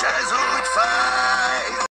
Jesus.